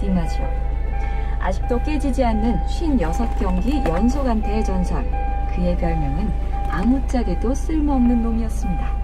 디마지오. 아직도 깨지지 않는 56경기 연속 안타의 전설. 그의 별명은 아무짝에도 쓸모없는 놈이었습니다.